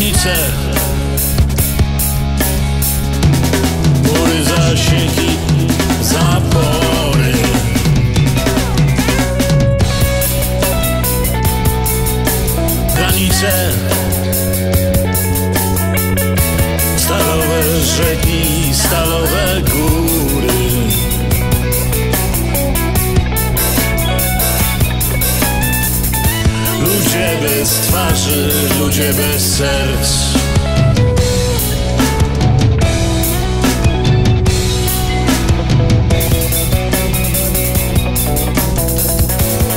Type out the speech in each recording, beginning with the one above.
Pizza. What is a zasieki Ludzie bez twarzy, ludzie bez serc.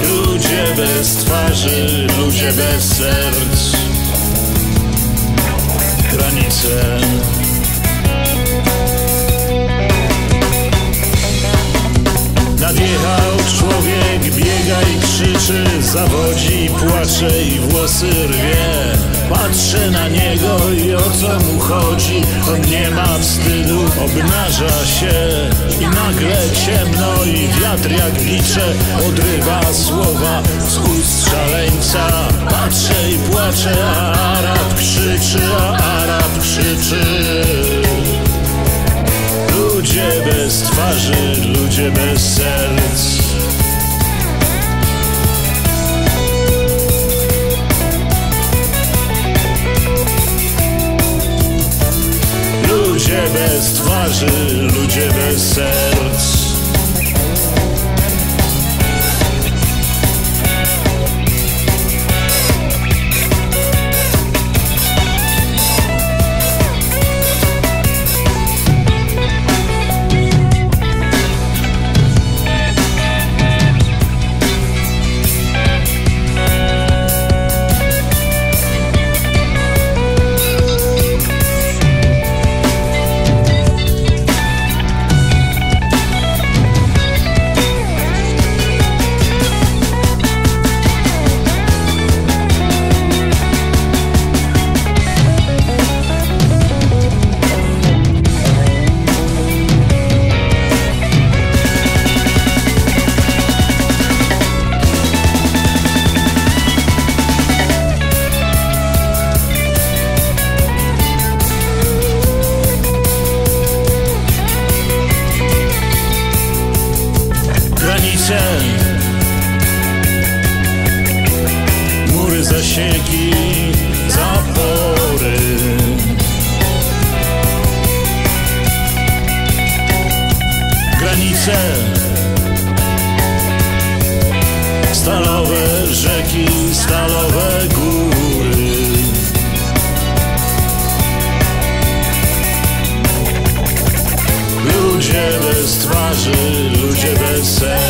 Ludzie bez twarzy, ludzie bez serc. Granice Zawodzi, płacze i włosy rwie. Patrzę na niego i o co mu chodzi? On nie ma wstydu, obnaża się. I nagle ciemno i wiatr jak bicze Odrywa słowa z ust szaleńca. Patrzę i płaczę, a Arab krzyczy, a Arab krzyczy. Ludzie bez twarzy, ludzie bez twarzy, ludzie bez granice Mury, zasieki, zapory. Granice Stalowe rzeki, stalowe góry. Ludzie bez twarzy, ludzie bez serc